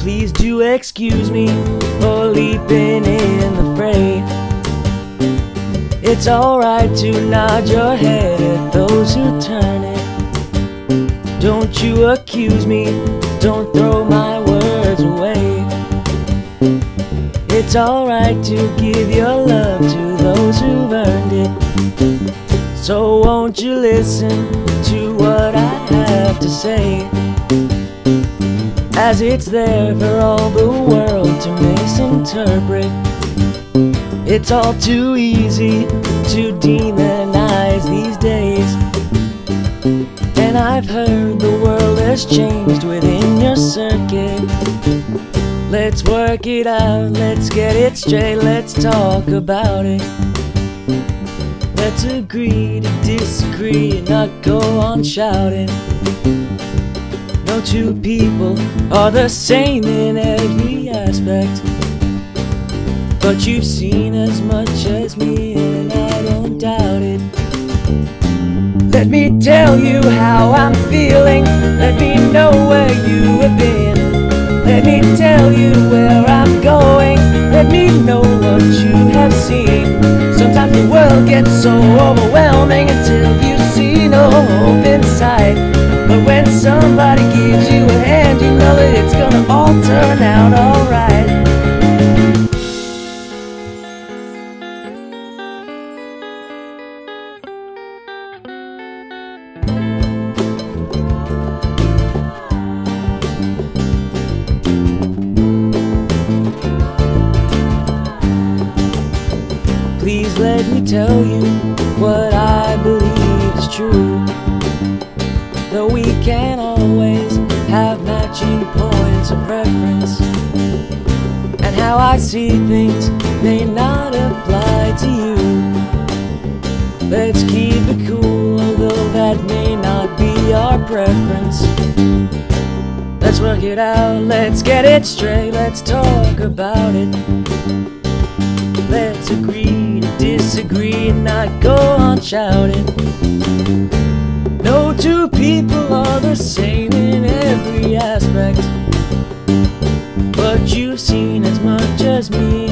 Please do excuse me for leaping in the fray. It's alright to nod your head at those who turn it. Don't you accuse me, don't throw my words away. It's alright to give your love to those who've earned it. So won't you listen to what I have? To say? As it's there for all the world to misinterpret. It's all too easy to demonize these days. And I've heard the world has changed within your circuit. Let's work it out, let's get it straight, let's talk about it. Let's agree to disagree and not go on shouting. No two people are the same in every aspect. But you've seen as much as me, and I don't doubt it. Let me tell you how I'm feeling. Let me know where you have been. Let me tell you where I'm going. Let me know what you have seen. The world gets so overwhelming until you see no hope in sight. But when somebody gives you a hand, you know that it's gonna all turn out alright. Let me tell you what I believe is true. Though we can't always have matching points of reference, and how I see things may not apply to you. Let's keep it cool, although that may not be our preference. Let's work it out, let's get it straight, let's talk about it. Disagree and not go on shouting. No two people are the same in every aspect. But you've seen as much as me,